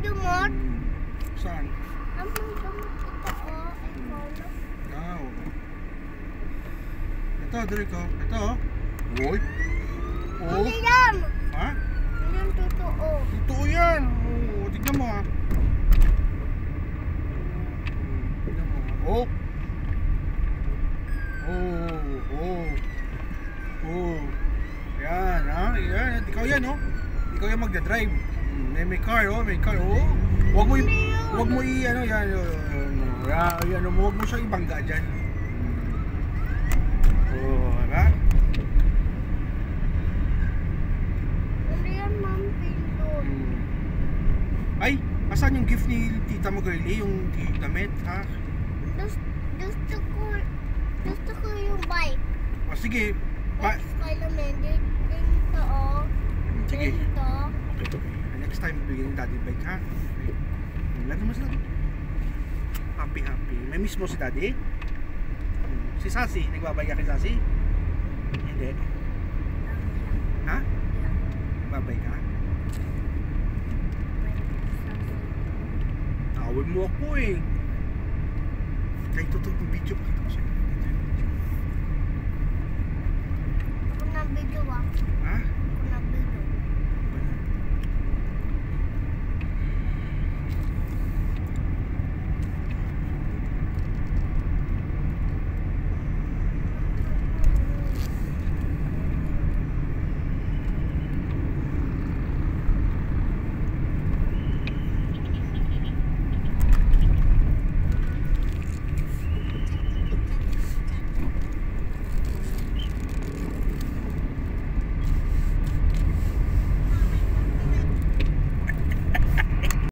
dumot. Saan? Ang may dumot ito oh. Ay, kolo. Ah, oo. Ito, dire ko. Ito, oh. Uy. Oh. Hindi yan. Ha? Hindi yan totoo. Totoo yan. Oo, tignan mo ha. Tignan mo ha. Oh. Oh, oh. Oh. Yan, ha? Yan, ikaw yan, oh. Ikaw yan magdadrive. May, may car, oh. May car, oh. Huwag mo, huwag mo i, ano, yan, yan, yan, yan, yan, yan, huwag mo siya ibangga dyan. Oh, diba? Hmm. Ay, asan yung gift ni tita mo girlie? Yung t- damit, ha? Gusto, gusto ko, gusto ko yung bike. O sige. Next ko naman, din, dito oh. Sige. Dito. Okay, okay. Next time, bigyan ni daddy bike, ha? Lagi mo sila. Happy, happy. May miss mo si daddy? Si Sasi, nagbabay ka kay Sasi? Hindi. Ha? Nagbabay ka? Tawag mo ako eh. Kahit totoo video, pakita ko sa'yo.